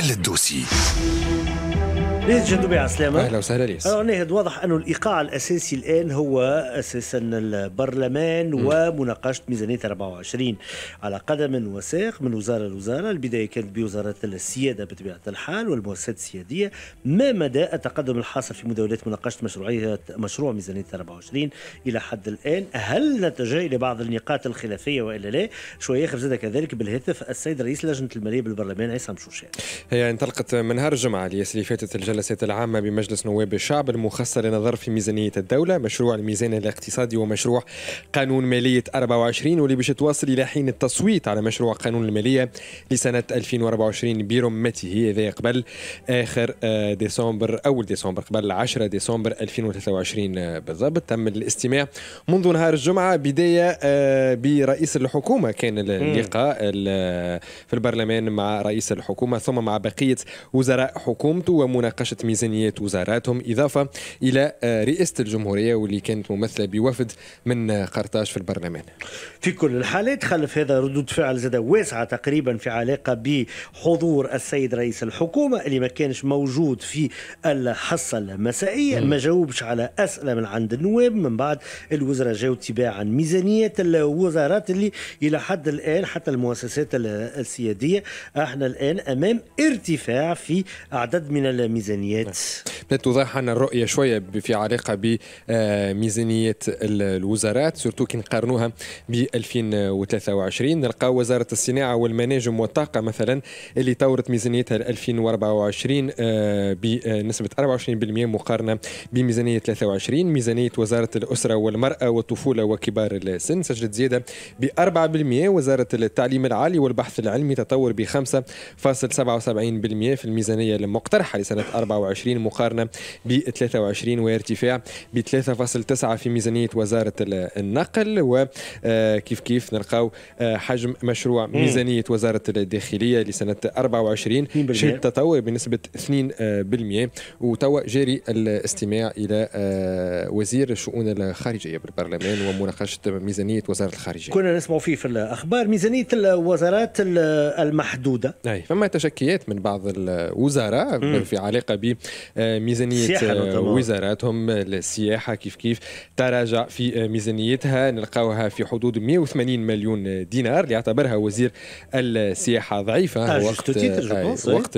حل الدوسي. ليس جندوبي على السلامة أهلا وسهلا ليس ناهد واضح أنه الإيقاع الأساسي الآن هو أساسا البرلمان ومناقشة ميزانية 24 على قدم وساق من وزارة لوزارة البداية كانت بوزارة السيادة بطبيعة الحال والمؤسسات السيادية ما مدى التقدم الحاصل في مداولات مناقشة مشروعية مشروع ميزانية 24 إلى حد الآن؟ هل نتجه إلى بعض النقاط الخلافية وإلا لا؟ شوية زاد كذلك بالهاتف السيد رئيس لجنة المالية بالبرلمان عصام شوشان. هي انطلقت من نهار الجمعة اللي فاتت الجلسات العامة بمجلس نواب الشعب المخصصة للنظر في ميزانية الدولة مشروع الميزان الاقتصادي ومشروع قانون مالية 24 واللي باش تواصل إلى حين التصويت على مشروع قانون المالية لسنة 2024 برمته هذا قبل آخر آه، ديسمبر أول ديسمبر قبل 10 ديسمبر 2023 آه، بالضبط. تم الاستماع منذ نهار الجمعة بداية آه، برئيس الحكومة. كان اللقاء في البرلمان مع رئيس الحكومة ثم مع بقية وزراء حكومته ومناقشة ميزانيات وزاراتهم إضافة إلى آه، رئاسة الجمهورية واللي كانت ممثلة بوفد من قرطاج في البرلمان. في كل الحالات خلف هذا ردود فعل زاد واسعة تقريبا في علاقة بحضور السيد رئيس الحكومة اللي ما كانش موجود في الحصة المسائية. ما جاوبش على أسئلة من عند النواب. من بعد الوزراء جاوا تباعا ميزانية الوزارات اللي إلى حد الآن حتى المؤسسات السيادية. إحنا الآن أمام ارتفاع في عدد من الميزانيات. بدأت توضح لنا الرؤية شوية في علاقة بميزانية الوزارات سورتو كي نقارنوها ب 2023 نلقاو وزارة الصناعة والمناجم والطاقة مثلا اللي طورت ميزانيتها 2024 آه، بنسبة 24% مقارنة بميزانية 23 ميزانية وزارة الأسرة والمرأة والطفولة وكبار السن سجلت زيادة ب 4% وزارة التعليم العالي والبحث العلمي تطور ب 5.77% في الميزانية المقترحة لسنة 24 مقارنة ب 23 وارتفاع ب 3.9 في ميزانية وزارة النقل وكيف آه، كيف نلقاو آه، حجم مشروع ميزانية وزارة الداخلية لسنة 24 شهد تطور بنسبة 2% وتوا جاري الاستماع إلى آه، وزير الشؤون الخارجية بالبرلمان ومناقشة ميزانية وزارة الخارجية. كنا نسمع فيه في الأخبار ميزانية الوزارات المحدودة. أي فما تشكيات من بعض الوزراء في علاقة بميزانية وزاراتهم. السياحة كيف كيف تراجع في ميزانيتها. نلقاوها في حدود 180 مليون دينار اللي يعتبرها وزير السياحة. ضعيفة. آه، وقت وقت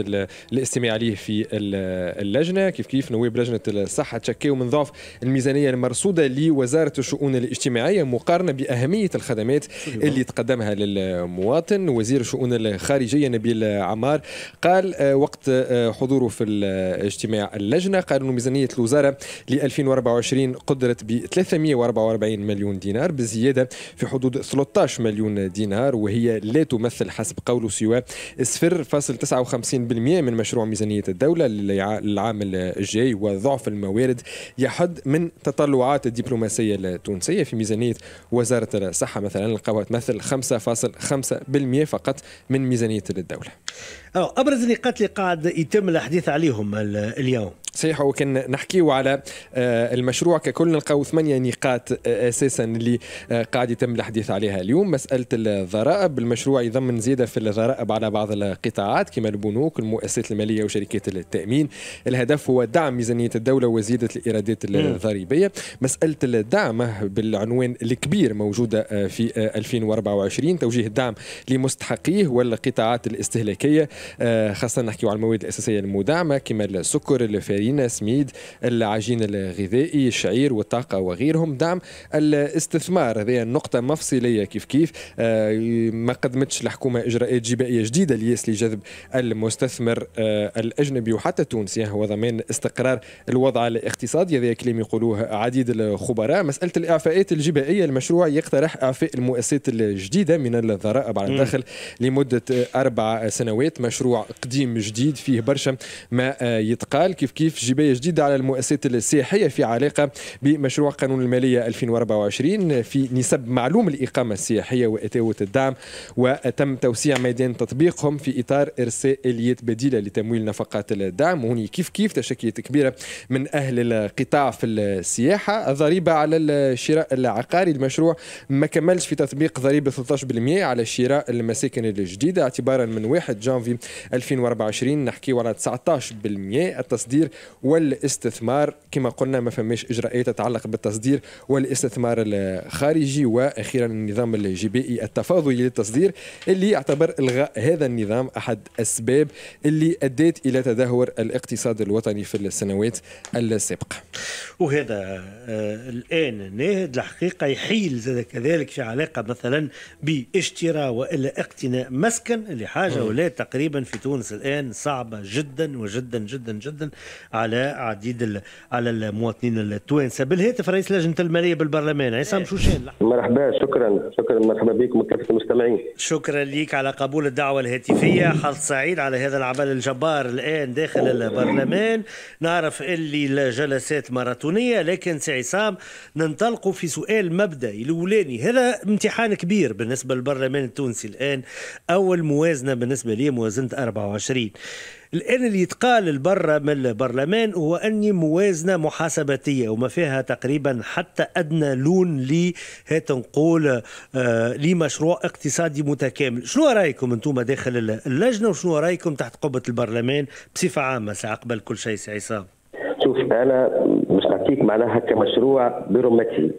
الاستماع عليه في اللجنة. كيف كيف نواب لجنة الصحة تشكيوا من ضعف الميزانية المرصودة لوزارة الشؤون الاجتماعية مقارنة بأهمية الخدمات اللي تقدمها للمواطن. وزير الشؤون الخارجية نبيل عمار قال آه، وقت آه، حضوره في اجتماع اللجنة قالوا انه ميزانية الوزارة ل 2024 قدرت ب 344 مليون دينار بزيادة في حدود 13 مليون دينار وهي لا تمثل حسب قوله سوى 0.59% من مشروع ميزانية الدولة للعام الجاي وضعف الموارد يحد من تطلعات الدبلوماسية التونسية في ميزانية وزارة الصحة مثلا نلقاوها تمثل 5.5% فقط من ميزانية الدولة. أبرز النقاط اللي قاعد يتم الحديث عليهم اليوم. صحيح وكان نحكيو على آه، المشروع ككل. نلقاو ثمانية نقاط آه، أساسا اللي آه، قاعد يتم الحديث عليها اليوم. مسألة الضرائب المشروع يضمن زيادة في الضرائب على بعض القطاعات كما البنوك المؤسسات المالية وشركات التأمين. الهدف هو دعم ميزانية الدولة وزيادة الإيرادات الضريبيه مسألة الدعم بالعنوان الكبير موجودة في 2024 توجيه الدعم لمستحقيه والقطاعات الاستهلاكية خاصة نحكيو على المواد الأساسية المدعمه كما السكر الفارغ الفارينة سميد العجين الغذائي الشعير والطاقة وغيرهم. دعم الاستثمار هذه النقطة مفصلية كيف كيف. آه، ما قدمتش الحكومة إجراءات جبائية جديدة ليس لجذب المستثمر آه، الأجنبي وحتى التونسي هو ضمان استقرار الوضع الاقتصادي. هذا كلام يقولوه عديد الخبراء. مسألة الإعفاءات الجبائية المشروع يقترح إعفاء المؤسسات الجديدة من الضرائب على الدخل لمدة أربع سنوات. مشروع قديم جديد فيه برشا ما آه، يتقال. كيف كيف؟ جبايه جديدة على المؤسسات السياحية في علاقة بمشروع قانون المالية 2024 في نسب معلوم الإقامة السياحية وإتاوة الدعم وتم توسيع ميدان تطبيقهم في إطار إرساء اليات بديلة لتمويل نفقات الدعم. وهني كيف كيف؟ تشكيات كبيرة من أهل القطاع في السياحة. الضريبة على الشراء العقاري المشروع ما كملش في تطبيق ضريبة 13% على شراء المساكن الجديدة. اعتبارا من 1 جانفي 2024 نحكي على 19% التصدير والاستثمار كما قلنا ما فماش إجراءات تتعلق بالتصدير والاستثمار الخارجي وأخيرا النظام الجبائي التفاضلي للتصدير اللي يعتبر إلغاء هذا النظام أحد أسباب اللي ادت إلى تدهور الاقتصاد الوطني في السنوات السابقة. وهذا آه الآن ناهد الحقيقة يحيل زاد كذلك في علاقة مثلا باشتراء والا اقتناء مسكن اللي حاجة ولا تقريبا في تونس الآن صعبة جدا وجدا جدا جدا على عديد على المواطنين التوانسة. بالهاتف رئيس لجنة المالية بالبرلمان عصام شوشان. مرحبا شكرا. شكرا. مرحبا بكم وكافة المستمعين. شكرا لك على قبول الدعوة الهاتفية. حظ سعيد على هذا العمل الجبار الآن داخل البرلمان. نعرف اللي الجلسات ماراثونية لكن سي عصام ننطلقوا في سؤال مبدئي الأولاني. هذا امتحان كبير بالنسبة للبرلمان التونسي الآن أول موازنة بالنسبة لي موازنة 24 الآن اللي يتقال البرة من البرلمان هو أني موازنة محاسباتية وما فيها تقريبا حتى أدنى لون ل هات نقول آه لمشروع اقتصادي متكامل. شنو رأيكم أنتم داخل اللجنة وشنو رأيكم تحت قبه البرلمان بصفة عامة؟ ساقبل كل شيء سي عصام. شوف أنا مش نحكيك معناها كمشروع بيروماتي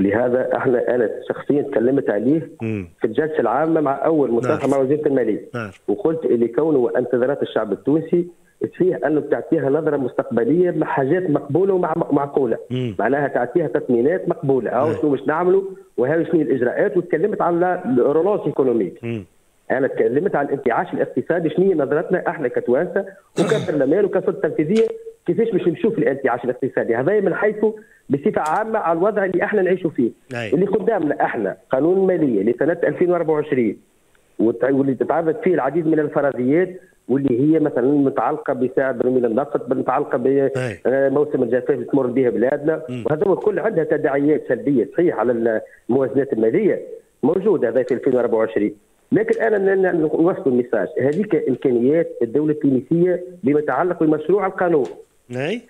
ولهذا إحنا أنا شخصيا تكلمت عليه. في الجلسة العامة مع أول مصافحة مع وزيرة المالية. نعم. وقلت اللي كونه انتظارات الشعب التونسي فيه أنه تعطيها نظرة مستقبلية لحاجات مقبولة ومعقوله معناها تعطيها تثمينات مقبولة. أو شنو باش نعملوا؟ وهذه شنو الإجراءات؟ وتكلمت على ال relance économique أنا تكلمت عن الانتعاش الاقتصادي شنو هي نظرتنا إحنا كتوانسة وكبرلمان وكسلطة تنفيذية كيفاش باش نشوف الانتعاش الاقتصادي هذا من حيث بصفة عامة على الوضع اللي إحنا نعيشوا فيه. أي. اللي قدامنا إحنا قانون المالية لسنه 2024 واللي تتعرض فيه العديد من الفرضيات واللي هي مثلا متعلقة بسعر برميل النفط متعلقة بموسم الجفاف اللي تمر به بلادنا. وهذا كل عندها تداعيات سلبية صحيح على الموازنات المالية موجودة هذا في 2024 لكن أنا نوصل ال message. هذيك إمكانيات الدولة التونسية بما يتعلق بمشروع القانون.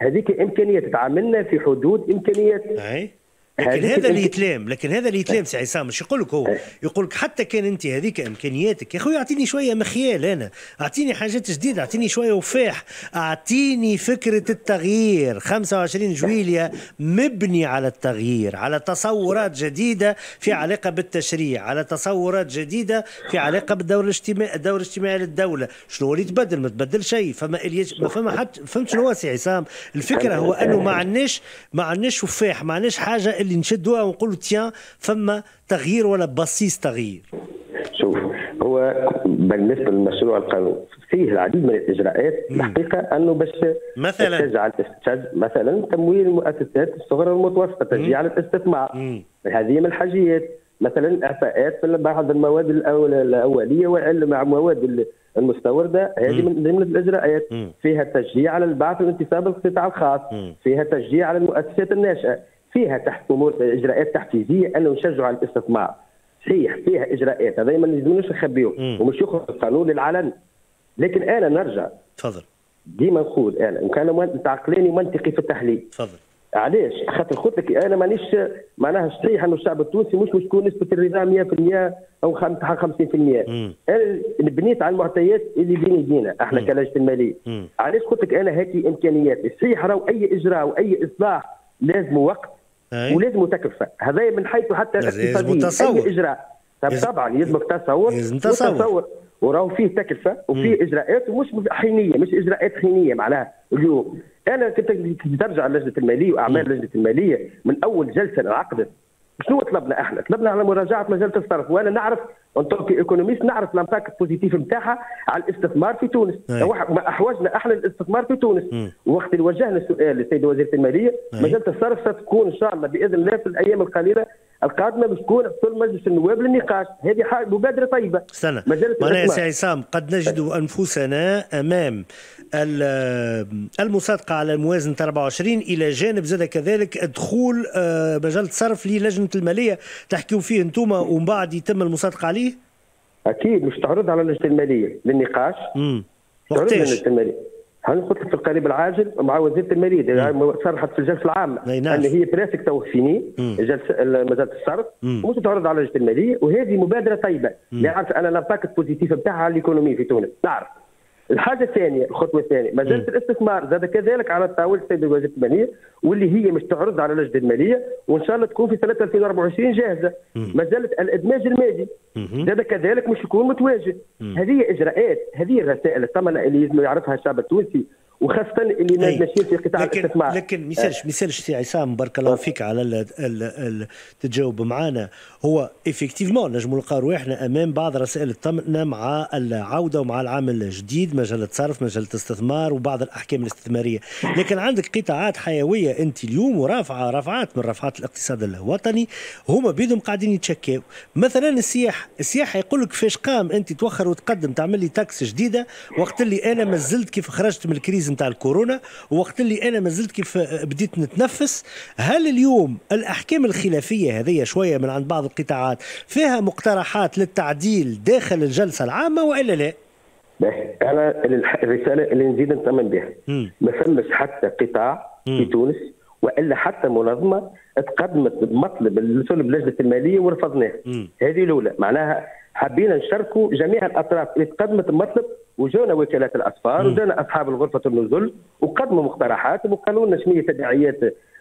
هذيك إمكانية تتعاملنا في حدود إمكانيات. لكن هذا اللي يتلام لكن هذا اللي يتلام سي عصام مش يقول لك هو؟ إيه. يقول لك حتى كان أنت هذيك إمكانياتك يا أخوي أعطيني شوية مخيال أنا أعطيني حاجات جديدة أعطيني شوية وفاح أعطيني فكرة التغيير 25 جويليا مبني على التغيير على تصورات جديدة في علاقة بالتشريع على تصورات جديدة في علاقة بالدور الاجتماعي الدور الاجتماعي للدولة. شنو اللي تبدل ما تبدل شيء فما ما فما حد فهمت شنو هو سي عصام؟ الفكرة هو أنه ما عندناش ما عندناش وفاح ما عندناش حاجة اللي نشدوها ونقولوا تيان فما تغيير ولا بصيص تغيير. شوف هو بالنسبة للمشروع القانون فيه العديد من الإجراءات الحقيقة أنه باش مثلا؟ تشجع مثلا تمويل المؤسسات الصغرى والمتوسطة تشجيع الاستثمار. هذه من الحاجيات. مثلا إعفاءات في بعض المواد الأولية مع مواد المستوردة. هذه من ضمن الإجراءات. فيها تشجيع على البعث والانتساب للقطاع الخاص. فيها تشجيع على المؤسسات الناشئة. فيها تحت أمور إجراءات تحفيزية انه نشجعوا على الاستثمار. صحيح فيها إجراءات. هذا ما نجموش نخبيهم ومش يخرج القانون للعلن. لكن أنا نرجع. تفضل. ديما نقول أنا كان عقلاني منطقي في التحليل. تفضل. علاش؟ خاطر قلت لك أنا مانيش معناها صحيح انه الشعب التونسي مش مش تكون نسبة الرضا 100% أو 50% أنا بنيت على المعطيات اللي بين يدينا إحنا كلجنه المالية. علاش قلت لك أنا هاتي امكانيات صحيح راهو أي إجراء واي إصلاح لازم وقت ولازم تكلفه هذا من حيث حتى الاقتصادية. أي إجراء؟ طبعا يلزمك تصور لازم تصور وراهو فيه تكلفة وفيه إجراءات ومش حينية مش إجراءات حينية معناها. اليوم أنا كنت ترجع لجنة المالية وأعمال لجنة المالية من أول جلسة انعقدت شنو طلبنا إحنا؟ طلبنا على مراجعة مجلة الصرف. وأنا نعرف en tant que économiste نعرف ال impact ال positif نتاعها على الاستثمار في تونس. ما أحوجنا إحنا الاستثمار في تونس. وقت اللي وجهنا السؤال للسيدة وزيرة المالية مجلة الصرف ستكون إن شاء الله بإذن الله في الأيام القليلة القادمة باش تكون في مجلس النواب للنقاش. هذه مبادرة طيبة. استنى معناها سي عصام قد نجد أنفسنا أمام المصادقة على الموازنة 24 إلى جانب زاد كذلك دخول آه، مجال الصرف للجنة المالية. تحكيوا فيه أنتم ومن بعد يتم المصادقة عليه؟ أكيد. مش تعرض على اللجنة المالية للنقاش. امم وقتاش؟ لك في القريب العاجل؟ مع وزيرة الماليه صرحت في الجلسة العامة ان هي presque tout fini جلسة مجلة الصرف ومش تعرض على اللجنه الماليه وهذه مبادرة طيبة. نعرف أنا l'impact positif بتاعها على ال économie في تونس. نعرف الحاجة الثانية الخطوة الثانية مجله الاستثمار زاد كذلك على الطاولة السيد وزير الماليه واللي هي مش تعرض على اللجنه الماليه وإن شاء الله تكون في سنة 2024 جاهزة. مساله الإدماج المالي زاد كذلك مش يكون متواجد. هذه إجراءات هذه الرسائل الطمأنة اللي يعرفها الشعب التونسي وخاصة اللي ماشيين في قطاع لكن الاستثمار لكن مثالش مثالش سي عصام بارك الله فيك على التجاوب معنا هو effectivement نجم نلقاو رواحنا أمام بعض رسائل الطمأنة مع العودة ومع العام الجديد مجله صرف مجله استثمار وبعض الأحكام الاستثمارية. لكن عندك قطاعات حيوية أنت اليوم ورافعه رافعات من رافعات الاقتصاد الوطني هما بيدهم قاعدين يتشكاو مثلا السياحه السياحه يقول لك كيفاش قام أنت توخر وتقدم تعمل لي taxe جديدة وقت اللي أنا ما زلت كيف خرجت من الكريز نتاع الكورونا وقت اللي أنا ما زلت كيف بديت نتنفس. هل اليوم الأحكام الخلافية هذه شوية من عند بعض القطاعات فيها مقترحات للتعديل داخل الجلسة العامة وإلا لا؟ أنا الرسالة اللي نزيد نطمن بها. ما فمش حتى قطاع في تونس وإلا حتى منظمة تقدمت بمطلب لجنة المالية ورفضناه هذه الأولى. معناها حبينا نشاركوا جميع الأطراف اللي تقدمت بمطلب وجونا وكالات الاسفار وجونا أصحاب الغرفة النزل وقدموا مقترحاتهم وقالوا لنا شنو هي تداعيات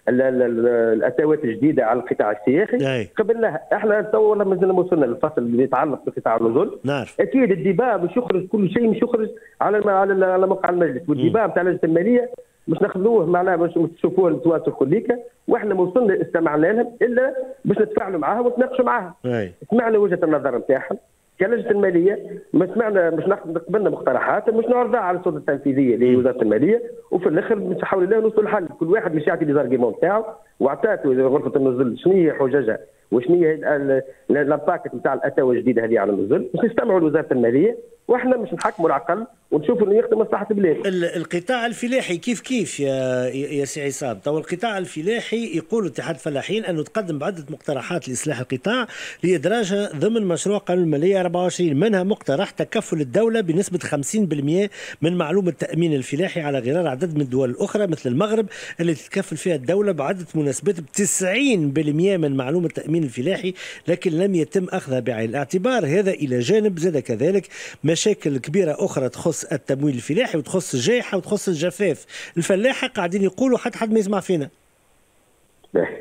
الاتاوات الجديدة على القطاع السياحي. قبلناها إحنا تو والله مازلنا ما وصلنا للفصل اللي يتعلق بقطاع النزل نعرف. أكيد ال débat مش يخرج كل شيء مش يخرج على على موقع المجلس. وال débat نتاع اللجنه المالية باش ناخذوه معناها باش تشوفوه التواصل كليكا وإحنا ما وصلنا استمعنا لهم إلا باش نتفاعلوا معاهم ونتناقشوا معاهم سمعنا وجهة النظر نتاعهم. كلجنه المالية ما سمعنا مش قبلنا مقترحات مش نعرضها على السلطة التنفيذية لوزاره المالية وفي الآخر نحاول الله نوصل الحل كل واحد مش يعطي les arguments نتاعو وأعطاته غرفة النزل شنو هي حججها وشنو هي ال impact نتاع الاتاوه الجديدة هذه على النزل. باش نستمعوا لوزارة المالية وإحنا مش نحكموا العقل ونشوفوا إنه يخدم مصلحة البلاد. القطاع الفلاحي كيف كيف يا يا سي عصام؟ تو القطاع الفلاحي يقول اتحاد الفلاحين أنه تقدم بعدة مقترحات لإصلاح القطاع لادراجها ضمن مشروع قانون المالية 24 منها مقترح تكفل الدولة بنسبة 50% من معلومه التأمين الفلاحي على غرار عدد من الدول الأخرى مثل المغرب التي تتكفل فيها الدولة بعدة مناسبات ب 90% من معلومه التأمين الفلاحي لكن لم يتم أخذها بعين الاعتبار هذا إلى جانب زاد كذلك مشاكل كبيرة أخرى تخص التمويل الفلاحي وتخص الجائحة وتخص الجفاف. الفلاحة قاعدين يقولوا حتى حد ما يسمع فينا.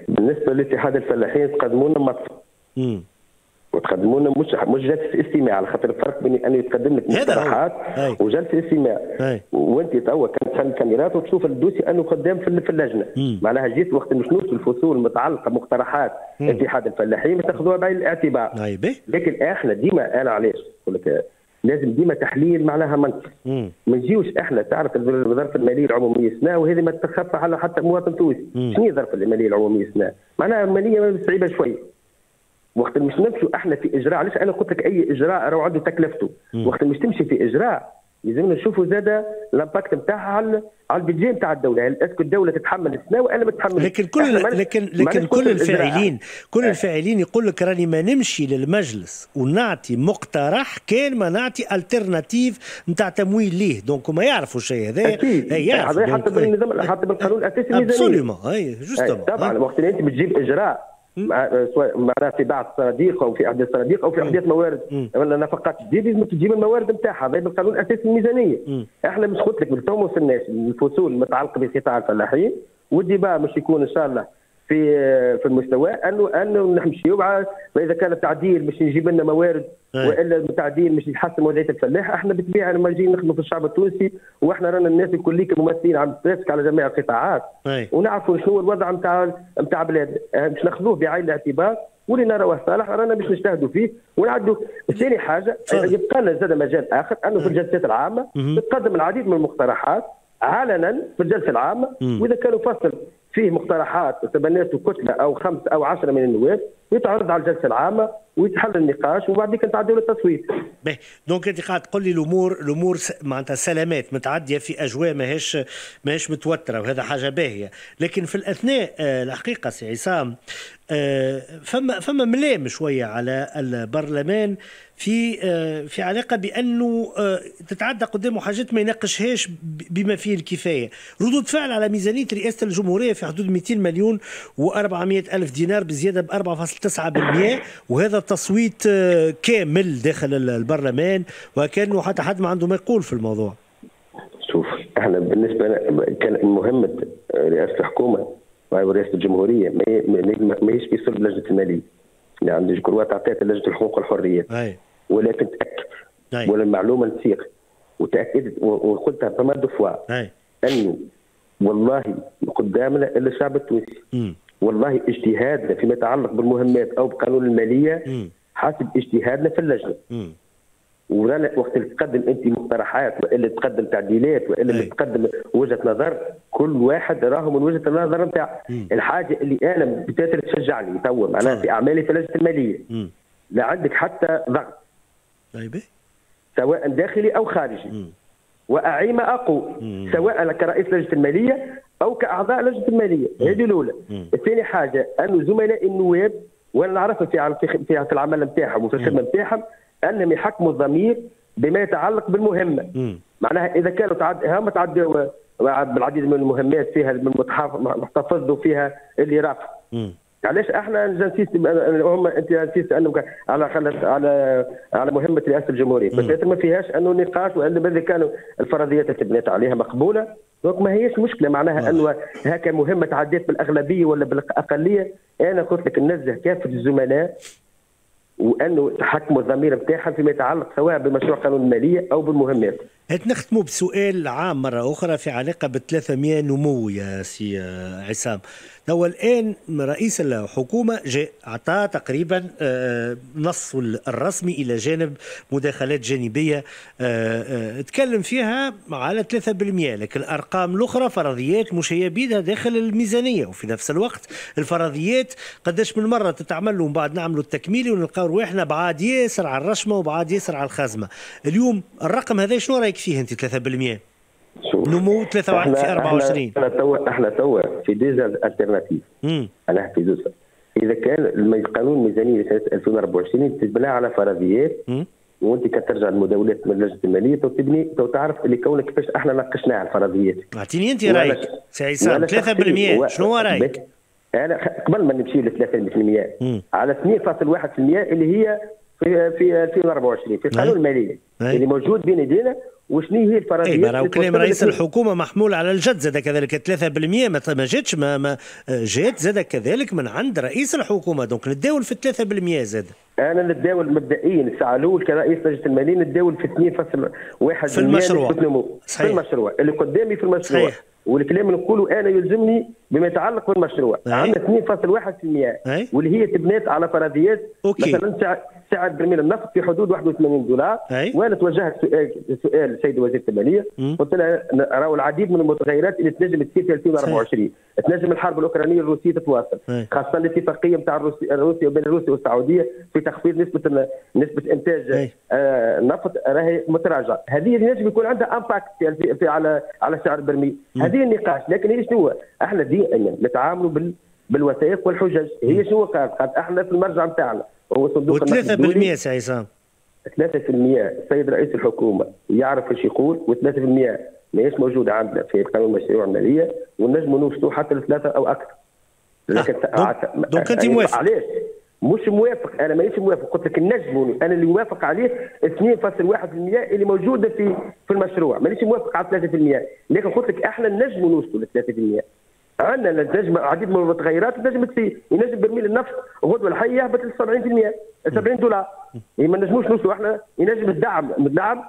بالنسبة لاتحاد الفلاحين تقدموا لنا مطلب وتقدموا لنا مش مش جلسة استماع على خاطر الفرق بين انه يتقدم لك مقترحات وجلسة استماع. وانت توا كانت تخلي الكاميرات وتشوف الدوسي أنه قدام في اللجنة. معناها جيت وقت مش نوصل الفصول المتعلقة بمقترحات اتحاد الفلاحين تاخذوها بعين الاعتبار. لكن إحنا ديما أنا علاش؟ نقول لك لازم ديما تحليل معناها منطق ما نجيوش إحنا تعرف الظرف المالية العمومية سنه وهذه ما تخفى على حتى مواطن تونسي. شنو هي الظرف المالية العمومية سنه معناها المالية صعيبة شوية وقت مش نمشوا إحنا في اجراء علاش أنا قلت لك اي اجراء راهو عنده تكلفته وقت مش تمشي في اجراء لازمنا نشوفوا زاد ال impact نتاعها على على البيجي نتاع الدولة. هل est-ce que الدولة تتحمل السنة ولا ما تتحمل لكن كل لكن لكن كل الفاعلين كل آه. الفاعلين يقول لك راني ما نمشي للمجلس ونعطي مقترح كان ما نعطي ال alternative نتاع تمويل ليه. donc ما يعرفوا الشيء هذا. أكيد. حتى بالنظام حتى بالقانون الأساسي الميزانيه أي justement طبعا. وقت اللي انت بتجيب إجراء. سواء معناها في بعض الصناديق أو في احداث الصناديق أو في احداث موارد ولا نفقات جديدة لازم تجيب الموارد نتاعها هذا بالقانون الاساسي الميزانية. إحنا مش قلت لك بالتو ما وصلناش الفصول المتعلقه بقطاع الفلاحين والديبا مش يكون إن شاء الله في في المستوى انه أنه نمشيو واذا كان التعديل باش يجيب لنا موارد وإلا التعديل مش يحسن وضعية الفلاح إحنا بالطبيعة لما نجي نخدموا في الشعب التونسي وإحنا رانا الناس الكل ممثلين عم تمسك على جميع القطاعات. ونعرفوا شنو الوضع نتاع نتاع بلاد. باش ناخذوه بعين الاعتبار واللي نراه صالح رانا باش نجتهدوا فيه. ونعدوا. ثاني حاجة يبقى لنا زاد مجال آخر أنه في الجلسات العامة تقدم العديد من المقترحات علنا في الجلسة العامة وإذا كانوا فصل فيه مقترحات تبنته كتلة أو خمس أو عشرة من النواب يتعرض على الجلسة العامة ويتحل النقاش وبعد ذلك نتعدوا للتصويت. باهي donc أنت قاعد تقول لي الأمور الأمور معناتها سلامات متعدية في أجواء ماهيش ماهيش متوترة وهذا حاجة باهية، لكن في الأثناء آه، الحقيقة سي عصام آه، فما فما ملام شوية على البرلمان في آه، في علاقة بأنه تتعدى قدامه حاجات ما يناقشهاش بما فيه الكفاية، ردود فعل على ميزانية رئاسة الجمهورية في حدود 200 مليون و400 ألف دينار بزيادة ب 4.9% وهذا تصويت آه، كامل داخل البرلمان. وكأنه حتى حد ما عنده ما يقول في الموضوع. شوف إحنا بالنسبة كان مهمه رئاسة الحكومة ورئاسه الجمهورية ما هيش في صلب لجنة المالية. يعني عندي كروات اعطيت لجنة الحقوق والحريات. ولكن تاكد ولا المعلومة نسيق. وتأكدت وقلتها فما دفوا انه والله قدامنا إلا الشعب التونسي. والله اجتهادنا فيما يتعلق بالمهمات أو بقانون المالية حسب اجتهادنا في اللجنة. ورانا وقت اللي تقدم أنت مقترحات وإلا تقدم تعديلات وإلا تقدم وجهة نظر كل واحد راه من وجهة النظر نتاع الحاجة اللي أنا بدات تشجعني توا معناها في أعمالي في اللجنة المالية. لا عندك حتى ضغط. طيب. سواء داخلي أو خارجي. واعي ما أقول سواء كرئيس لجنة المالية أو كأعضاء لجنة المالية. هذه الأولى. الثاني حاجة إنه زملاء النواب وأنا نعرفها في في في العمل نتاعهم وفي الخدمة نتاعهم أنهم يحكموا الضمير بما يتعلق بالمهمة. معناها إذا كانوا تعد هم تعدوا بالعديد من المهمات فيها من محتفظ فيها اللي رافع علاش إحنا نسيت هم انت نسيت انه على على على مهمة رئاسة الجمهورية. بس ما فيهاش أنه نقاش وأن كانوا الفرضيات اللي تبنيت عليها مقبولة. دونك ما هيش مشكلة. معناها أنه هكا مهمة تعديت بالأغلبية ولا بالأقلية. أنا قلت لك ننزه كافة الزملاء وأنه تحكموا الضمير نتاعهم فيما يتعلق سواء بمشروع قانون الماليه أو بالمهمات. نختموا بسؤال عام مرة أخرى في علاقة ب 300 نمو يا سي عصام. هو الآن رئيس الحكومة جاء أعطى تقريبا آه، نص الرسمي إلى جانب مداخلات جانبية آه، آه، تكلم فيها على 3% لكن الأرقام الأخرى فرضيات مشيبيدة داخل الميزانية وفي نفس الوقت الفرضيات قداش من مره تتعمل ومن بعد نعملوا التكميلي ونلقاو رواحنا بعاد ياسر على الرشمه وبعاد ياسر على الخزمه اليوم الرقم هذا شنو رأيك فيه أنت 3% نمو 23 في 24 إحنا توا إحنا توا في des alternatives. أنا في دوسة إذا كان قانون الميزانية سنه 2024 تبنى على فرضيات وأنت كترجع المداولات من لجنة المالية تو تبني تو تعرف اللي كونك كيفاش إحنا ناقشناها الفرضيات. أعطيني أنت رأيك. سي عصام 3% شنو رأيك؟ أنا قبل ما نمشي ل 3% على 2.1% اللي هي في في 2024 في قانون الماليه اللي موجود بين يدينا وشنو هي الفرضيات اي كلام رئيس الحكومة محمول على الجد زاد كذلك 3% ما جاتش ما, ما جات زاد كذلك من عند رئيس الحكومة. donc نتداول في 3% زاد. أنا نتداول مبدئيا الساعة الأول كرئيس لجنه الماليه نتداول في 2.1 في المشروع. صحيح. في المشروع اللي قدامي في المشروع. صحيح. والكلام اللي نقوله أنا يلزمني بما يتعلق بالمشروع. عندنا 2.1% واللي هي تبنات على فرضيات OK. مثلا سعر برميل النفط في حدود 81 دولار. أي. وأنا توجهت سؤال سؤال للسيد وزير الماليه قلت له راهو العديد من المتغيرات اللي تنجم تصير في 2024 تنجم الحرب الأوكرانية الروسيه تتواصل. خاصة الاتفاقية نتاع روسيا وبين روسيا والسعودية في تخفيض نسبة نسبة إنتاج آه النفط راهي متراجعة. هذه ينجم يكون عندها امباكت في, على على سعر البرميل. هذه النقاش. لكن هي شنو إحنا دائما نتعاملوا بال بالوثائق والحجج. هي شنو قالت إحنا في المرجع نتاعنا هو صندوق و3% سي عصام. 3% السيد رئيس الحكومة يعرف إيش يقول و3% ماهيش موجودة عندنا في قانون المشاريع الماليه ونجموا نوصلوا حتى لثلاثه أو أكثر. لكن آه. donc أنت موافق. علاش؟ مش موافق أنا مانيش موافق. قلت لك النجم أنا اللي موافق عليه 2.1% اللي موجودة في في المشروع. مانيش موافق على 3% لكن قلت لك إحنا نجم نوصلوا ل 3% عندنا نجم عديد من المتغيرات نجم تصير ينجم برميل النفط غدوة الحي يهبط ل 70% 70 دولار. يعني ما نجموش نوصلوا إحنا ينجم الدعم الدعم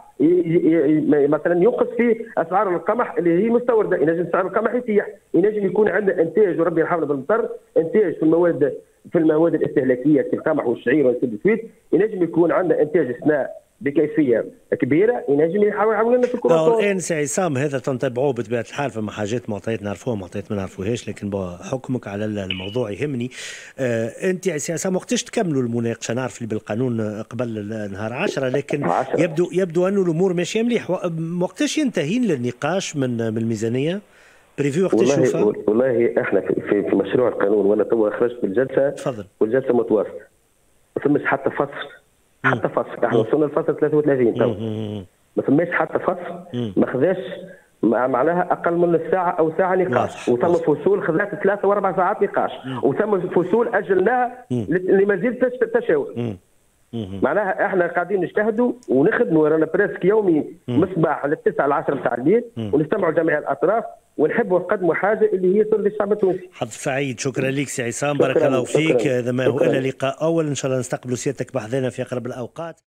مثلا ينقص في أسعار القمح اللي هي مستورده ينجم سعر القمح يتيح ينجم يكون عندنا إنتاج وربي يرحمنا بالمطر إنتاج في المواد في المواد الاستهلاكية في القمح والشعير والسويت ينجم يكون عندنا إنتاج أثناء بكيفية كبيرة ينجم يحاول يعاوننا في الكرة. الان سي عصام هذا تنتبعوه بطبيعة الحال فما حاجات معطيات نعرفوها معطيات ما نعرفوهاش لكن حكمك على الموضوع يهمني. آه أنت سي عصام وقتاش تكملوا المناقشة؟ نعرف اللي بالقانون قبل نهار 10 لكن عشرة. يبدو يبدو انه الأمور ماشية مليح. وقتاش ينتهين للنقاش من من الميزانية؟ prévu وقت والله والله إحنا في, في, في مشروع القانون وأنا تو خرجت بالجلسة. تفضل. والجلسة متواصله ما فماش حتى فصل. حتى فصل. إحنا وصلنا لفصل 33 تو ما فماش حتى فصل. ما خذاش. معناها أقل من الساعة أو ساعة نقاش. وتم فصول خذات ثلاثة وأربع ساعات نقاش. وتم فصول أجلناها لمزيد تشاور. معناها إحنا قاعدين نجتهدوا ونخدموا. رانا presque يومي من الصباح للتسعة العشر نتاع الليل ونجتمعوا جميع الأطراف. ونحبوا نقدموا حاجة اللي هي ترضي الشعب التونسي. حظ سعيد شكرا لك سي عصام بارك الله فيك هذا ما هو الا لقاء اول إن شاء الله نستقبلوا سيادتك بحذنا في اقرب الأوقات.